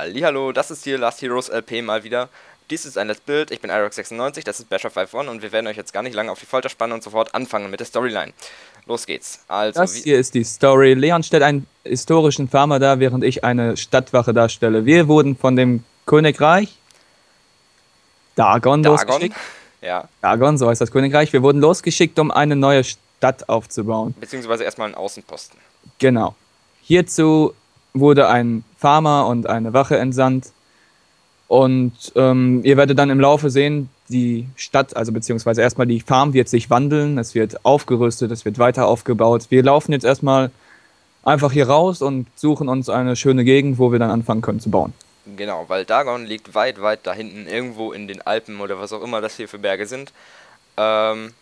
Hallo, das ist hier Last Heroes LP mal wieder. Dies ist ein Let's Build, ich bin Irox96, das ist Basher 5.1 und wir werden euch jetzt gar nicht lange auf die Folter spannen und sofort anfangen mit der Storyline. Los geht's. Also, das hier ist die Story. Leon stellt einen historischen Farmer dar, während ich eine Stadtwache darstelle. Wir wurden von dem Königreich Dagon, Dagon losgeschickt. Ja. Dagon, so heißt das Königreich. Wir wurden losgeschickt, um eine neue Stadt aufzubauen. Beziehungsweise erstmal einen Außenposten. Genau. Hierzu wurde ein Farmer und eine Wache entsandt. Und ähm, ihr werdet dann im Laufe sehen, die Stadt, also beziehungsweise erstmal die Farm wird sich wandeln, es wird aufgerüstet, es wird weiter aufgebaut. Wir laufen jetzt erstmal einfach hier raus und suchen uns eine schöne Gegend, wo wir dann anfangen können zu bauen. Genau, weil Dagon liegt weit, weit da hinten, irgendwo in den Alpen oder was auch immer das hier für Berge sind. Ähm,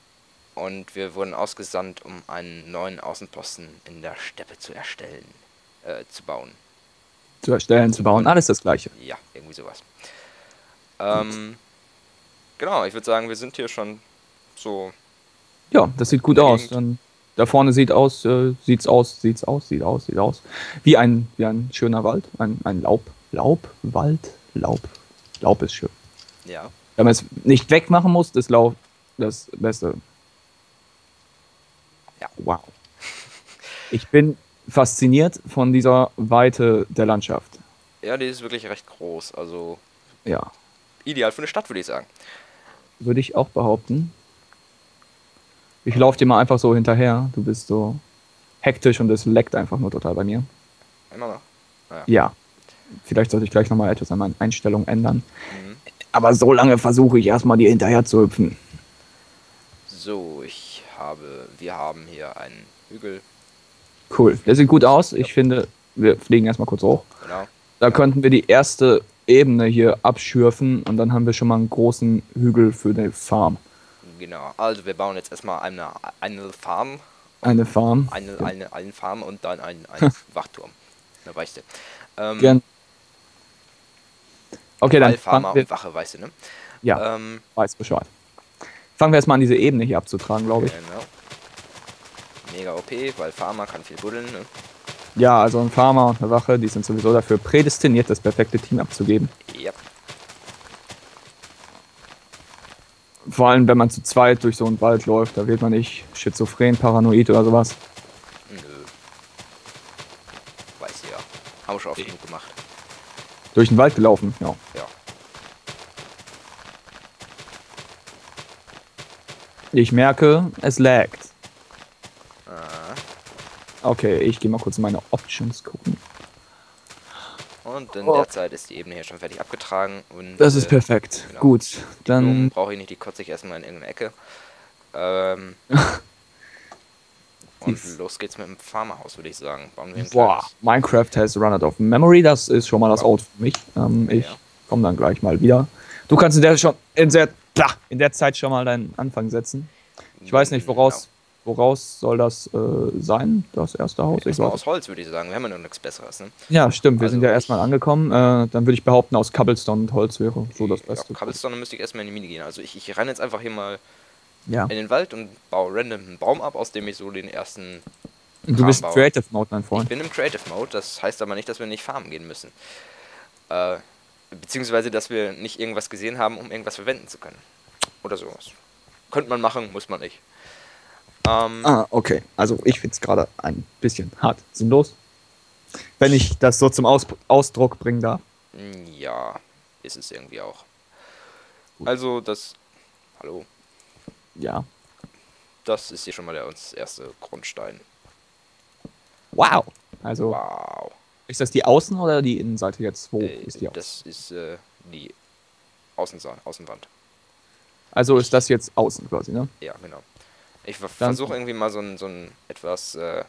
und wir wurden ausgesandt, um einen neuen Außenposten in der Steppe zu erstellen äh, zu bauen. Zu erstellen, zu bauen, alles das gleiche. Ja, irgendwie sowas. Ähm, genau, ich würde sagen, wir sind hier schon so. Ja, das sieht gut aus. Dann, da vorne sieht aus, äh, sieht's aus, sieht's aus, sieht aus, sieht aus. Wie ein, wie ein schöner Wald, ein, ein Laub, Laub, Wald, Laub. Laub ist schön. Ja. Wenn man es nicht wegmachen muss, ist Laub das Beste. Ja. Wow. Ich bin fasziniert von dieser Weite der Landschaft. Ja, die ist wirklich recht groß. Also ja. ideal für eine Stadt, würde ich sagen. Würde ich auch behaupten. Ich laufe dir mal einfach so hinterher. Du bist so hektisch und es leckt einfach nur total bei mir. Immer noch? Naja. Ja. Vielleicht sollte ich gleich nochmal etwas an meinen Einstellungen ändern. Mhm. Aber so lange versuche ich erstmal dir hinterher zu hüpfen. So, ich habe, wir haben hier einen Hügel Cool. Der sieht gut aus. Ich finde, wir fliegen erstmal kurz hoch. Genau. Da könnten wir die erste Ebene hier abschürfen und dann haben wir schon mal einen großen Hügel für die Farm. Genau, also wir bauen jetzt erstmal eine, eine Farm. Eine Farm. Eine, ja. eine, eine Farm und dann einen, einen Wachturm. Weißt du. Ähm, Gern. Okay, dann. Farmer und Wache, weißt du, ne? Ja. Ähm, weiß Bescheid. Fangen wir erstmal an, diese Ebene hier abzutragen, glaube ich. Genau mega OP, weil Farmer kann viel buddeln. Ne? Ja, also ein Farmer und eine Wache, die sind sowieso dafür prädestiniert, das perfekte Team abzugeben. Ja. Vor allem, wenn man zu zweit durch so einen Wald läuft, da wird man nicht schizophren, paranoid oder sowas. Nö. Weiß ja. Haben wir schon oft genug gemacht. Durch den Wald gelaufen, ja. Ja. Ich merke, es laggt. Okay, ich gehe mal kurz in meine Options gucken. Und in oh. der Zeit ist die Ebene hier schon fertig abgetragen. Und, das ist äh, perfekt. Genau. Gut, dann. brauche ich nicht, die kotze ich erstmal in irgendeine Ecke. Ähm, und los geht's mit dem Farmerhaus, würde ich sagen. Bauen wir Boah, Minecraft has run out of memory. Das ist schon mal das Out für mich. Ähm, ich ja. komme dann gleich mal wieder. Du kannst in der, schon, in, der, in der Zeit schon mal deinen Anfang setzen. Ich weiß nicht, woraus genau. Woraus soll das äh, sein, das erste Haus? Erstmal aus Holz, würde ich sagen. Wir haben ja noch nichts Besseres. Ne? Ja, stimmt. Wir also sind ja erstmal angekommen. Äh, dann würde ich behaupten, aus Cobblestone und Holz wäre so das Beste. Ja, Cobblestone müsste ich erstmal in die Mine gehen. Also ich, ich renne jetzt einfach hier mal ja. in den Wald und baue random einen Baum ab, aus dem ich so den ersten. Du bist baue. Creative Mode, mein Freund. Ich bin im Creative Mode. Das heißt aber nicht, dass wir nicht farmen gehen müssen. Äh, beziehungsweise, dass wir nicht irgendwas gesehen haben, um irgendwas verwenden zu können. Oder sowas. Könnte man machen, muss man nicht. Ähm, ah, okay. Also ich finde es gerade ein bisschen hart sinnlos. Wenn ich das so zum Aus Ausdruck bringen darf. Ja, ist es irgendwie auch. Gut. Also das. Hallo. Ja. Das ist hier schon mal der uns erste Grundstein. Wow. Also. Wow. Ist das die Außen- oder die Innenseite jetzt? Wo äh, ist die Außen? Das ist äh, die Außensa Außenwand. Also ist das jetzt außen quasi, ne? Ja, genau. Ich versuche irgendwie mal so einen, so einen etwas, äh,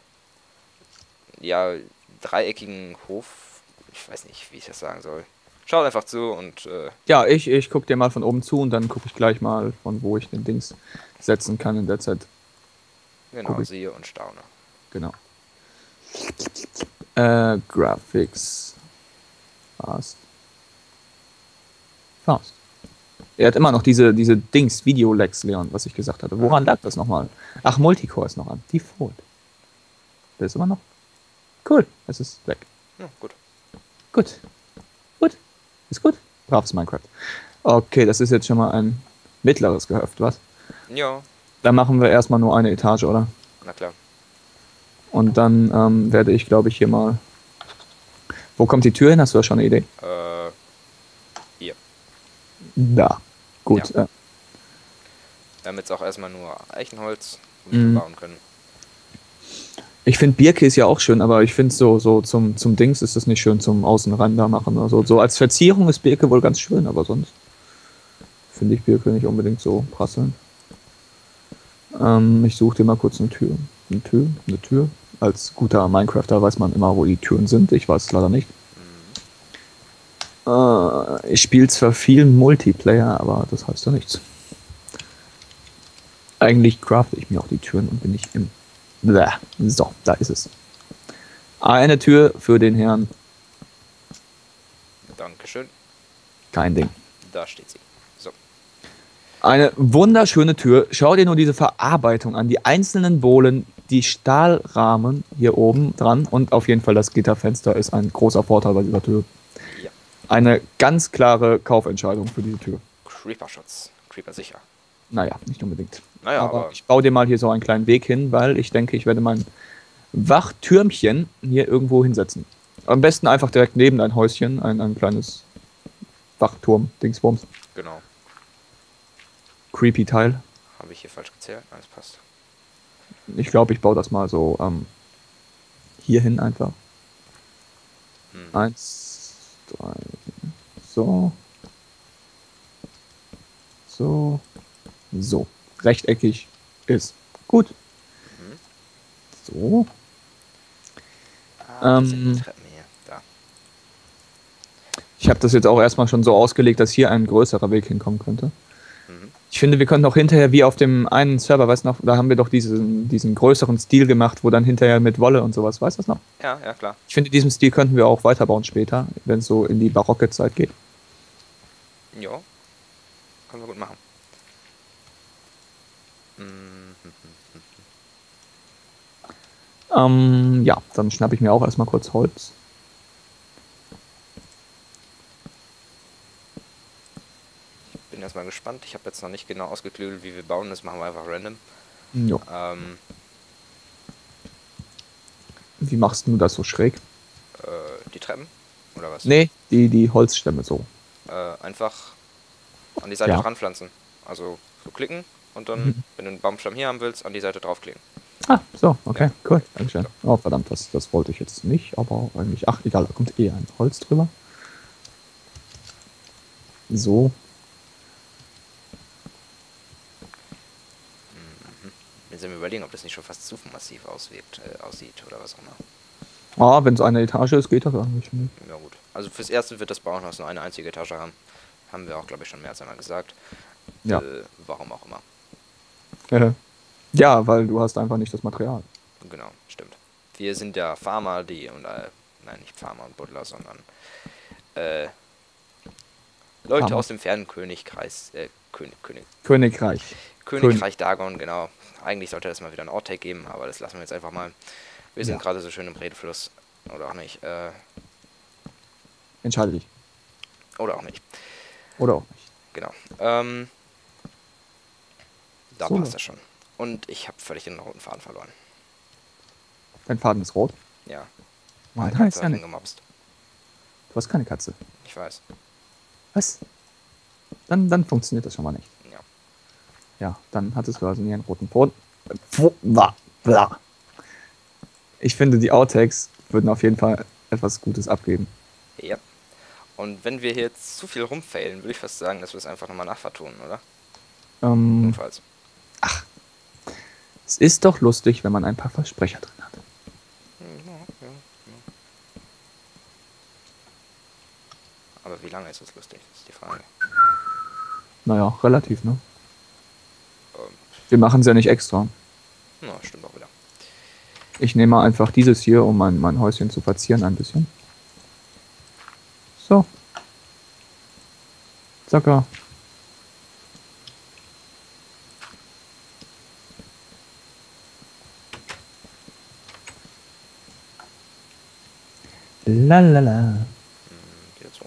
ja, dreieckigen Hof. Ich weiß nicht, wie ich das sagen soll. Schaut einfach zu und. Äh, ja, ich, ich gucke dir mal von oben zu und dann gucke ich gleich mal, von wo ich den Dings setzen kann in der Zeit. Genau, sehe und staune. Genau. Äh, Graphics. Fast. Fast. Er hat immer noch diese, diese Dings, Video-Lags, Leon, was ich gesagt hatte. Woran lag das nochmal? Ach, Multicore ist noch an. Default. Der ist immer noch. Cool, es ist weg. Ja, gut. Gut. Gut. Ist gut. Braves Minecraft. Okay, das ist jetzt schon mal ein mittleres Gehöft, was? Ja, Dann machen wir erstmal nur eine Etage, oder? na klar. Und dann ähm, werde ich, glaube ich, hier mal. Wo kommt die Tür hin? Hast du da schon eine Idee? Äh, hier. Da. Gut. Äh, Damit es auch erstmal nur Eichenholz Mhm. wir bauen können. ich finde Birke ist ja auch schön, aber ich finde so, so zum, zum Dings ist es nicht schön zum Außenrand da machen. Also so als Verzierung ist Birke wohl ganz schön, aber sonst finde ich Birke nicht unbedingt so prasselnd. Ähm, ich suche dir mal kurz eine Tür. Eine Tür? Eine Tür? Als guter Minecrafter weiß man immer, wo die Türen sind. Ich weiß es leider nicht. Äh, ich spiele zwar viel Multiplayer, aber das heißt ja nichts. Eigentlich crafte ich mir auch die Türen und bin nicht im. Bäh. So, da ist es. Eine Tür für den Herrn. Dankeschön. Kein Ding. Da steht sie. So. Eine wunderschöne Tür. Schau dir nur diese Verarbeitung an. Die einzelnen Bohlen, die Stahlrahmen hier oben dran und auf jeden Fall das Gitterfenster ist ein großer Vorteil bei dieser Tür. Eine ganz klare Kaufentscheidung für diese Tür. Creeper-Schutz. Creeper sicher. Naja, nicht unbedingt. Naja, aber, aber ich baue dir mal hier so einen kleinen Weg hin, weil ich denke, ich werde mein Wachtürmchen hier irgendwo hinsetzen. Am besten einfach direkt neben dein Häuschen, ein, ein kleines Wachturm-Dingsbums. genau. Creepy Teil. Habe ich hier falsch gezählt? Alles passt. Ich glaube, ich baue das mal so ähm, hier hin einfach. Hm. Eins, drei, so. So. So. Rechteckig ist gut. Mhm. So. Ah, Ähm. Ich habe das jetzt auch erstmal schon so ausgelegt, dass hier ein größerer Weg hinkommen könnte. Ich finde, wir könnten auch hinterher, wie auf dem einen Server, weißt du noch, da haben wir doch diesen, diesen größeren Stil gemacht, wo dann hinterher mit Wolle und sowas, weißt du das noch? Ja, ja, klar. Ich finde, diesen Stil könnten wir auch weiterbauen später, wenn es so in die barocke Zeit geht. Ja. Können wir gut machen. Ähm, ja, dann schnappe ich mir auch erstmal kurz Holz. Bin erstmal gespannt. Ich habe jetzt noch nicht genau ausgeklügelt, wie wir bauen. Das machen wir einfach random. Jo. Ähm, Wie machst du das so schräg? äh, die Treppen? Oder was? Nee, die, die Holzstämme so. Äh, einfach an die Seite Ja. dran pflanzen. Also so klicken und dann, Mhm. wenn du einen Baumstamm hier haben willst, an die Seite draufklicken. Ah, so, okay, cool, Dankeschön. Oh, verdammt, das, das wollte ich jetzt nicht, aber eigentlich, ach, egal, da kommt eh ein Holz drüber. So, Wir sind überlegen, ob das nicht schon fast zu massiv auswirkt, äh, aussieht oder was auch immer. ah, wenn es eine Etage ist, geht das eigentlich. Ne? Ja gut. Also fürs Erste wird das Bauernhaus nur eine einzige Etage haben. Haben wir auch, glaube ich, schon mehr als einmal gesagt. Ja. Äh, warum auch immer. Äh, ja, weil du hast einfach nicht das Material. Genau, stimmt. Wir sind ja Farmer, die und äh, nein, nicht Farmer und Buddler, sondern äh, Leute aus dem fernen Königkreis, äh, König, König, Königreich. Königreich Dagon, genau. Eigentlich sollte das mal wieder ein Outtake geben, aber das lassen wir jetzt einfach mal. Wir sind Ja. gerade so schön im Redefluss. Oder auch nicht. Äh, Entscheide dich. oder auch nicht. Oder auch nicht. Genau. Ähm, da So. passt das schon. Und ich habe völlig den roten Faden verloren. Dein Faden ist rot. Ja. Meine Katze hat ihn gemobst. Du hast keine Katze. Ich weiß. Was? Dann, dann funktioniert das schon mal nicht. Ja. Ja, dann hattest du also nie einen roten bla. Ich finde, die Outtakes würden auf jeden Fall etwas Gutes abgeben. Ja. Und wenn wir hier jetzt zu viel rumfailen, würde ich fast sagen, dass wir es einfach nochmal nachvertonen, oder? Ähm, Notfalls. es ist doch lustig, wenn man ein paar Versprecher drin hat. Hm, Ja, ja, ja. Aber wie lange ist das lustig? Ist die Frage. Naja, relativ, ne? Ähm, Wir machen es ja nicht extra. na, stimmt auch wieder. Ich nehme mal einfach dieses hier, um mein, mein Häuschen zu verzieren ein bisschen. So. Zacker. Lalala. Hm, geht so.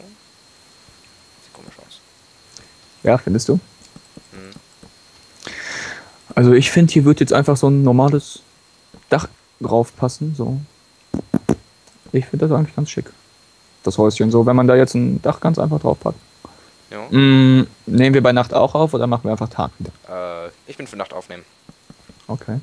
Ja, findest du? Hm. Also ich finde, hier wird jetzt einfach so ein normales Dach drauf passen. So. Ich finde das eigentlich ganz schick. Das Häuschen so, wenn man da jetzt ein Dach ganz einfach drauf packt. Ja. Mm, nehmen wir bei Nacht auch auf oder machen wir einfach Tag wieder? Äh, ich bin für Nacht aufnehmen. Okay.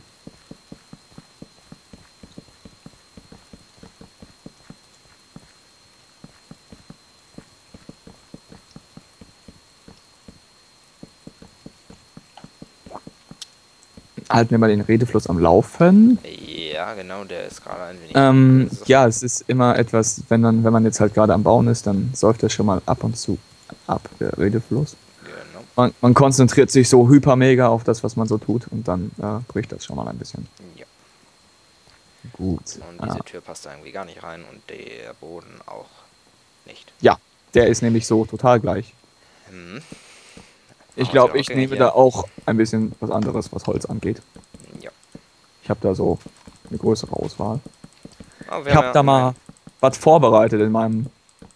Halten wir mal den Redefluss am Laufen. Ja, genau, der ist gerade ein wenig. Ähm, Das ja, es ist immer etwas, wenn man, wenn man jetzt halt gerade am Bauen ist, dann säuft er schon mal ab und zu ab, der Redefluss. Genau. Man, man konzentriert sich so hypermega auf das, was man so tut und dann äh, bricht das schon mal ein bisschen. Ja. Gut. Und Ah, diese Tür passt da irgendwie gar nicht rein und der Boden auch nicht. ja, der ist nämlich so total gleich. Hm. Ich Ah, glaube, ich nehme da auch ein bisschen was anderes, was Holz angeht. Ja. Ich habe da so eine größere Auswahl. Wir Ich habe ja da mal immerhin- was vorbereitet in meinem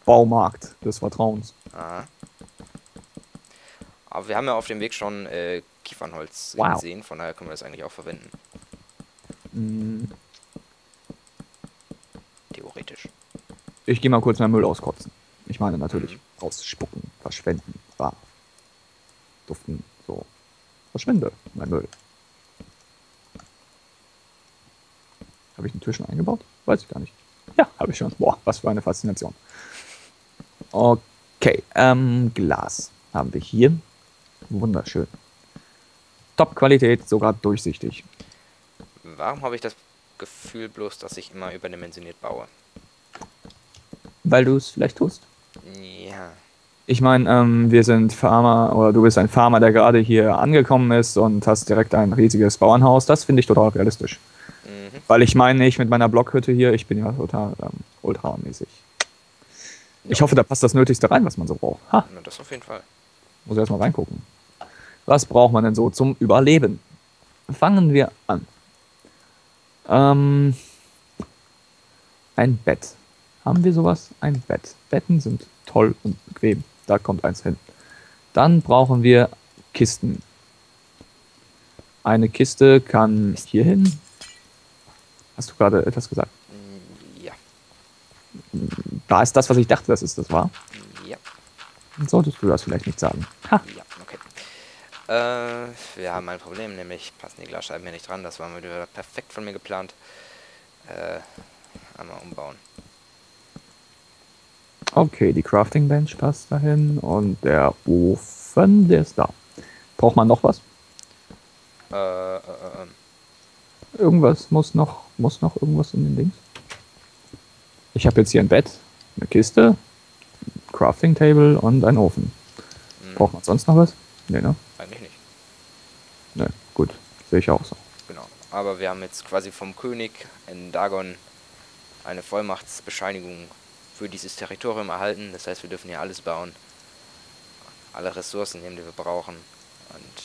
Baumarkt des Vertrauens. Aha. Aber wir haben ja auf dem Weg schon äh, Kiefernholz Wow. gesehen, von daher können wir das eigentlich auch verwenden. Mm, Theoretisch. Ich gehe mal kurz meinen Müll auskotzen. Ich meine natürlich Mhm. rausspucken, verschwenden, ah, duften, so. Verschwinde, mein Müll. Habe ich einen Tisch schon eingebaut? Weiß ich gar nicht. Ja, habe ich schon. Boah, was für eine Faszination. Okay, ähm, Glas haben wir hier. Wunderschön. Top-Qualität, sogar durchsichtig. Warum habe ich das Gefühl bloß, dass ich immer überdimensioniert baue? Weil du es vielleicht tust. Ja. Ich meine, ähm, wir sind Farmer oder du bist ein Farmer, der gerade hier angekommen ist und hast direkt ein riesiges Bauernhaus. Das finde ich total realistisch. Mhm. Weil ich meine, ich mit meiner Blockhütte hier, ich bin ja total ähm, ultramäßig. Ich hoffe, da passt das Nötigste rein, was man so braucht. Ha, Na, das auf jeden Fall. muss erstmal reingucken. Was braucht man denn so zum Überleben? Fangen wir an. Ähm, ein Bett. Haben wir sowas? Ein Bett. Betten sind toll und bequem. Da kommt eins hin. Dann brauchen wir Kisten. Eine Kiste kann hier hin. Hast du gerade etwas gesagt? Ja. Da ist das, was ich dachte, dass es das war. Ja. Dann solltest du das vielleicht nicht sagen. Ha. Ja, okay. Äh, wir haben ein Problem, nämlich passen die Glasscheiben hier nicht dran. Das war wieder perfekt von mir geplant. Äh, einmal umbauen. Okay, die Crafting Bench passt dahin und der Ofen, der ist da. Braucht man noch was? Äh, äh, äh, ähm, Irgendwas muss noch, muss noch irgendwas in den Dings. Ich habe jetzt hier ein Bett, eine Kiste, Crafting Table und einen Ofen. mh, Braucht man sonst noch was? Nee, ne? eigentlich nicht. Ne, gut. Sehe ich auch so. Genau. Aber wir haben jetzt quasi vom König in Dagon eine Vollmachtsbescheinigung für dieses Territorium erhalten. Das heißt, wir dürfen hier alles bauen. Alle Ressourcen nehmen, die wir brauchen. Und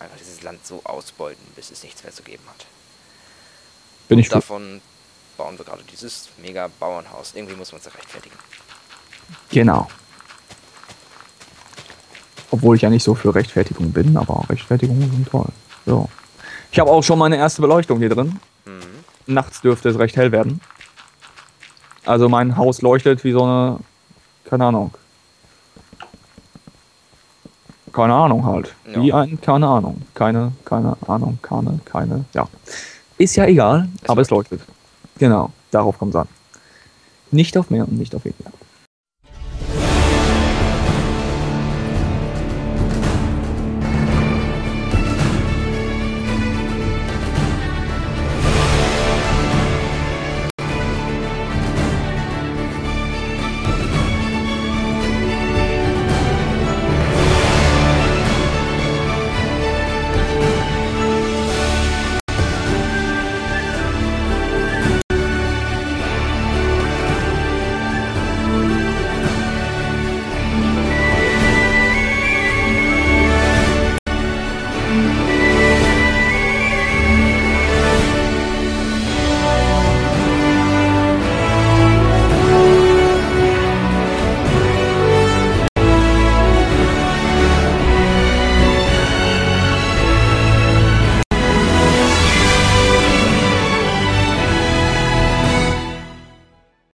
einfach dieses Land so ausbeuten, bis es nichts mehr zu geben hat. Bin ich Und davon bauen wir gerade dieses mega Bauernhaus. Irgendwie muss man es rechtfertigen. Genau. Obwohl ich ja nicht so für Rechtfertigung bin, aber Rechtfertigungen sind toll. So. Ich habe auch schon meine erste Beleuchtung hier drin. Mhm. Nachts dürfte es recht hell werden. Also mein Haus leuchtet wie so eine, keine Ahnung. Keine Ahnung halt. Ja. Wie ein, keine Ahnung. Keine, keine Ahnung, keine, keine, ja. Ist ja egal, Es aber es leuchtet. Genau, darauf kommt es an. Nicht auf mehr und nicht auf weniger.